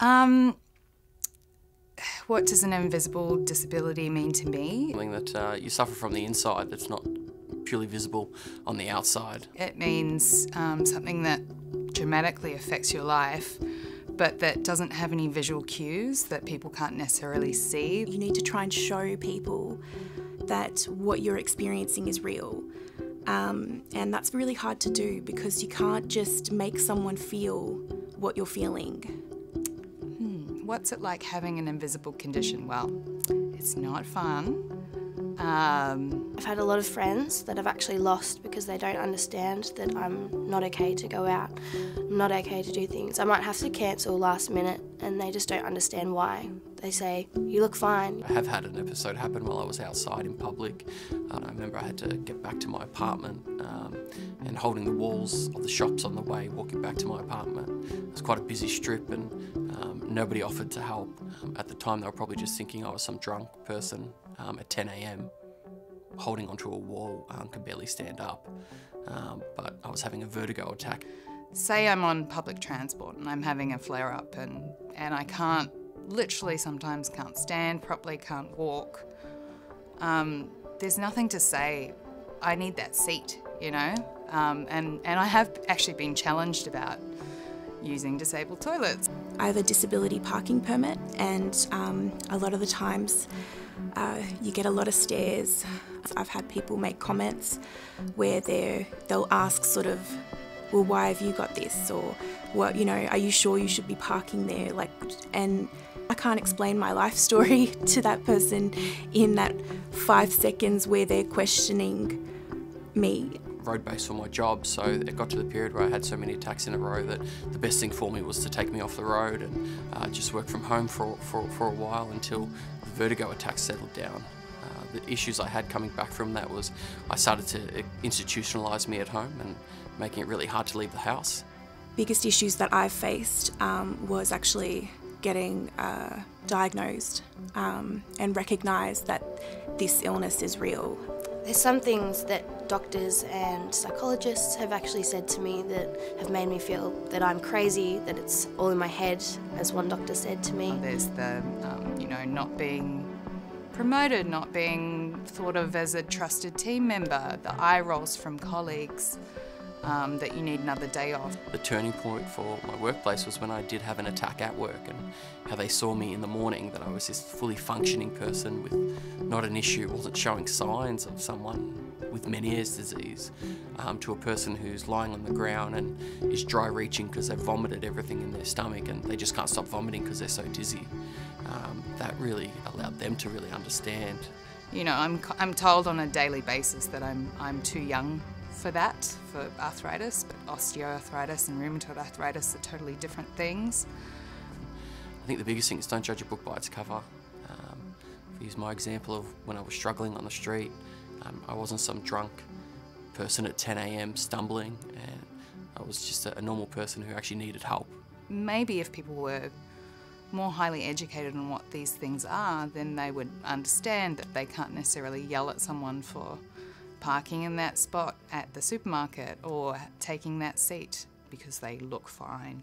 Um, what does an invisible disability mean to me? Something that uh, you suffer from the inside that's not purely visible on the outside. It means um, something that dramatically affects your life, but that doesn't have any visual cues that people can't necessarily see. You need to try and show people that what you're experiencing is real. Um, and that's really hard to do because you can't just make someone feel what you're feeling. What's it like having an invisible condition? Well, it's not fun. Um, I've had a lot of friends that I've actually lost because they don't understand that I'm not okay to go out, I'm not okay to do things. I might have to cancel last minute and they just don't understand why. They say, you look fine. I have had an episode happen while I was outside in public. And I remember I had to get back to my apartment um, and holding the walls of the shops on the way, walking back to my apartment. It was quite a busy strip and um, nobody offered to help. Um, at the time, they were probably just thinking I was some drunk person um, at 10 a.m. holding onto a wall, um, could barely stand up. Um, but I was having a vertigo attack. Say I'm on public transport and I'm having a flare up and, and I can't, literally sometimes can't stand properly, can't walk. Um, there's nothing to say, I need that seat, you know? Um, and, and I have actually been challenged about using disabled toilets. I have a disability parking permit, and um, a lot of the times uh, you get a lot of stares. I've had people make comments where they they'll ask sort of, well, why have you got this? Or, what, you know, are you sure you should be parking there? Like, and I can't explain my life story to that person in that five seconds where they're questioning me. Road base for my job, so it got to the period where I had so many attacks in a row that the best thing for me was to take me off the road and uh, just work from home for, for, for a while until the vertigo attacks settled down. Uh, the issues I had coming back from that was I started to institutionalise me at home and making it really hard to leave the house. Biggest issues that I've faced um, was actually getting uh, diagnosed um, and recognise that this illness is real. There's some things that doctors and psychologists have actually said to me that have made me feel that I'm crazy, that it's all in my head, as one doctor said to me. There's the, um, you know, not being promoted, not being thought of as a trusted team member, the eye rolls from colleagues. Um, that you need another day off. The turning point for my workplace was when I did have an attack at work and how they saw me in the morning that I was this fully functioning person with not an issue, wasn't showing signs of someone with Meniere's disease um, to a person who's lying on the ground and is dry reaching because they've vomited everything in their stomach and they just can't stop vomiting because they're so dizzy. Um, that really allowed them to really understand. You know, I'm, I'm told on a daily basis that I'm, I'm too young for that, for arthritis, but osteoarthritis and rheumatoid arthritis are totally different things. I think the biggest thing is don't judge a book by its cover. Um, if I use my example of when I was struggling on the street, um, I wasn't some drunk person at 10 a.m. stumbling, and I was just a, a normal person who actually needed help. Maybe if people were more highly educated on what these things are, then they would understand that they can't necessarily yell at someone for parking in that spot at the supermarket or taking that seat because they look fine.